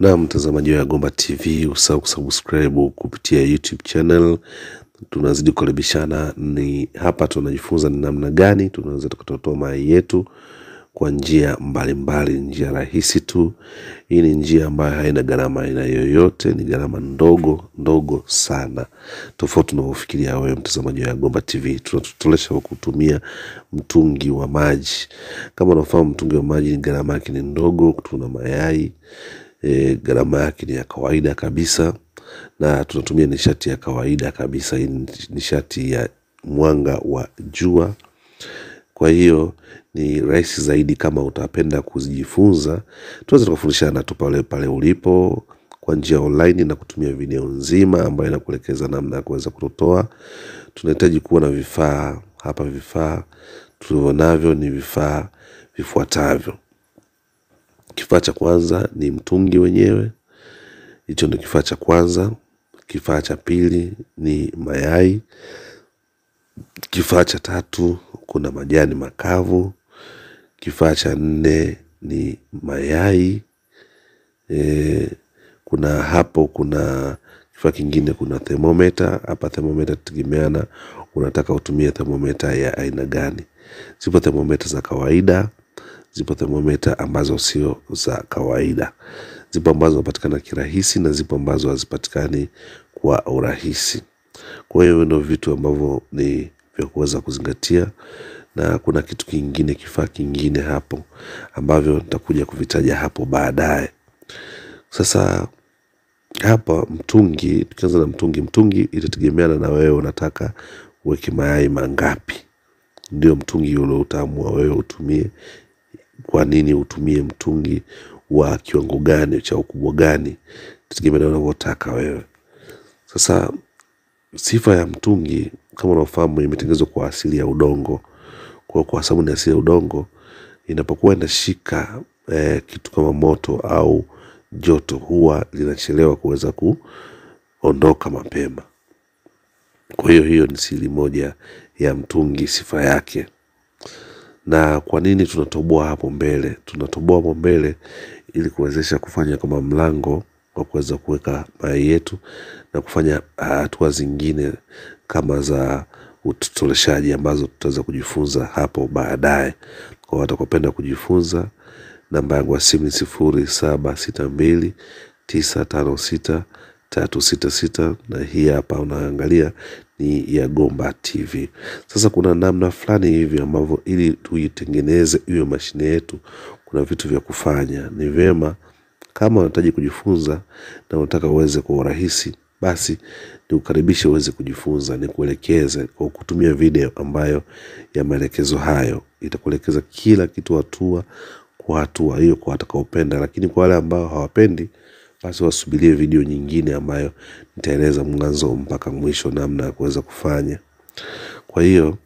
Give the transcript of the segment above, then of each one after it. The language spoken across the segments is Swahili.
Na mtazamaji wa Gomba TV, usahau kusubscribe kupitia YouTube channel. Tunazidi kukaribishana, ni hapa tunajifunza ni namna gani tunaweza tukatotoa mayai yetu kwa njia mbalimbali, njia rahisi tu. Hii ni njia ambayo haina gharama aina yoyote, ni gharama ndogo ndogo sana, tofauti unavyofikiria wewe mtazamaji wa Gomba TV. Tunatutolesha kwa kutumia mtungi wa maji. Kama unafahamu mtungi wa maji gharama yake ni ndogo, tuna mayai e, gharama yake ni ya kawaida kabisa, na tunatumia nishati ya kawaida kabisa. Hii nishati ya mwanga wa jua. Kwa hiyo ni rahisi zaidi. Kama utapenda kujifunza, tunaweza tukafundishana tu pale pale ulipo kwa njia online na kutumia video nzima ambayo inakuelekeza namna ya kuweza kutotoa. Tunahitaji kuwa na vifaa hapa. Vifaa tulivyo navyo ni vifaa vifuatavyo. Kifaa cha kwanza ni mtungi wenyewe, hicho ndio kifaa cha kwanza. Kifaa cha pili ni mayai. Kifaa cha tatu kuna majani makavu. Kifaa cha nne ni mayai e, kuna hapo kuna kifaa kingine, kuna thermometer hapa. Thermometer tegemeana unataka utumie thermometer ya aina gani. Zipo thermometer za kawaida, zipo thermometer ambazo sio za kawaida. Zipo ambazo zinapatikana kirahisi na zipo ambazo hazipatikani kwa urahisi. Kwa hiyo ndio vitu ambavyo ni vya kuweza kuzingatia, na kuna kitu kingine, kifaa kingine hapo ambavyo nitakuja kuvitaja hapo baadaye. Sasa hapa mtungi, tukianza na mtungi, mtungi itategemeana na wewe unataka uweke mayai mangapi, ndio mtungi ule utaamua wewe utumie. Kwa nini utumie mtungi wa kiwango gani cha ukubwa gani, tegemea unavyotaka wewe. Sasa sifa ya mtungi kama unaofahamu, imetengenezwa kwa asili ya udongo. Kwa kwa sababu ni asili ya udongo, inapokuwa inashika eh, kitu kama moto au joto, huwa linachelewa kuweza kuondoka mapema. Kwa hiyo hiyo ni siri moja ya mtungi, sifa yake. Na kwa nini tunatoboa hapo mbele? Tunatoboa hapo mbele ili kuwezesha kufanya kama mlango wa kuweza kuweka mayai yetu na kufanya hatua zingine kama za utotoleshaji ambazo tutaweza kujifunza hapo baadaye. Kwa watakopenda kujifunza, namba yangu ya simu ni sifuri saba sita mbili tisa tano sita tatu sita sita na hii hapa unaangalia ni ya Gomba TV. Sasa kuna namna fulani hivi ambavyo ili tuitengeneze hiyo mashine yetu, kuna vitu vya kufanya. Ni vyema kama unahitaji kujifunza na unataka uweze kwa urahisi, basi ni nikukaribishe uweze kujifunza, nikuelekeze kwa kutumia video ambayo ya maelekezo hayo itakuelekeza kila kitu hatua kwa hatua, hiyo kwa watakaopenda. Lakini kwa wale ambao hawapendi, basi wasubirie video nyingine ambayo nitaeleza mwanzo mpaka mwisho namna ya kuweza kufanya. Kwa hiyo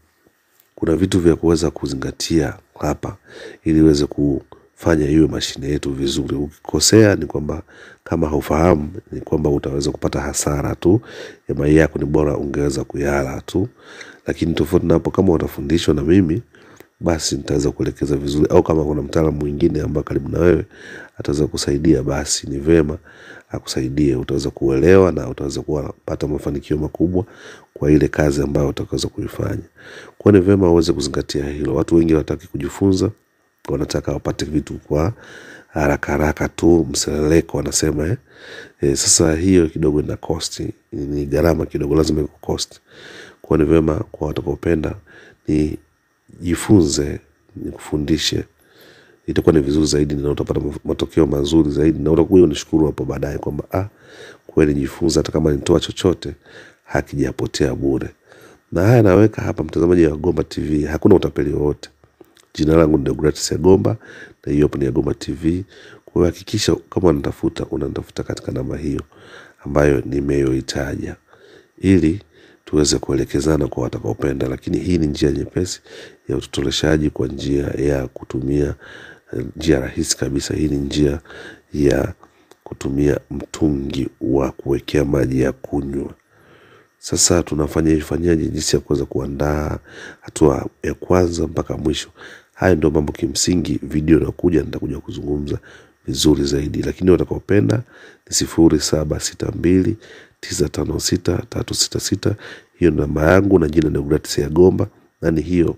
kuna vitu vya kuweza kuzingatia hapa ili iweze kufanya hiyo mashine yetu vizuri. Ukikosea ni kwamba kama haufahamu ni kwamba utaweza kupata hasara tu ya mayai yako, ni bora ungeweza kuyala tu. Lakini tofauti na hapo, kama utafundishwa na mimi, basi nitaweza kuelekeza vizuri, au kama kuna mtaalamu mwingine ambaye karibu na wewe ataweza kusaidia, basi ni vema akusaidie. Utaweza kuelewa na utaweza kupata mafanikio makubwa kwa ile kazi ambayo utakaweza kuifanya. Kwa ni vema uweze kuzingatia hilo. Watu wengi hawataki kujifunza, wanataka wapate vitu kwa haraka haraka tu, mseleleko wanasema eh. E, sasa hiyo kidogo ina cost, ni gharama kidogo, lazima iko cost. Kwa ni vema kwa watakaopenda ni jifunze, nikufundishe, itakuwa ni vizuri zaidi na utapata matokeo mazuri zaidi, na utakuja unishukuru hapo baadaye kwamba ah, kweli jifunza, hata kama nitoa chochote hakijapotea bure. Na haya naweka hapa, mtazamaji wa Gomba TV, hakuna utapeli wowote. Jina langu ni Deogratias Yagomba na hiyo hapo ni Yagomba TV. Kwa hiyo hakikisha kama unatafuta unanitafuta katika namba hiyo ambayo nimeyoitaja, ili tuweze kuelekezana kwa watakaopenda. Lakini hii ni njia nyepesi ya utotoleshaji kwa njia ya kutumia njia rahisi kabisa. Hii ni njia ya kutumia mtungi wa kuwekea maji ya kunywa. Sasa tunafanya ifanyaje, jinsi ya kuweza kuandaa hatua ya kwanza mpaka mwisho. Haya ndio mambo kimsingi, video inakuja nitakuja kuzungumza vizuri zaidi, lakini watakaopenda ni sifuri saba sita mbili tisa tano sita tatu sita sita. Hiyo ni namba yangu na jina Deogratias Yagomba na ni hiyo.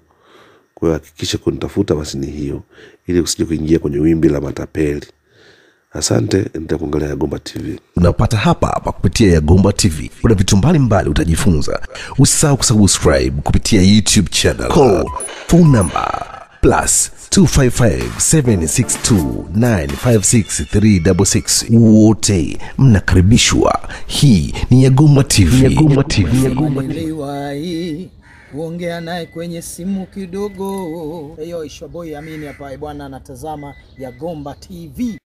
Kwa hiyo hakikisha kunitafuta basi ni hiyo, ili usije kuingia kwenye wimbi la matapeli. Asante, nitakuangalia kuangalia Yagomba TV. unapata hapa hapa kupitia Yagomba TV. Kuna vitu mbalimbali utajifunza. Usisahau kusubscribe kupitia YouTube channel. Call phone number plus 255762956366 wote mnakaribishwa. Hii ni Yagomba TV. Yagomba TV. Yagomba TV. Kuongea naye kwenye simu kidogo. Hiyo Ishoboi Amini hapa bwana, anatazama Yagomba TV.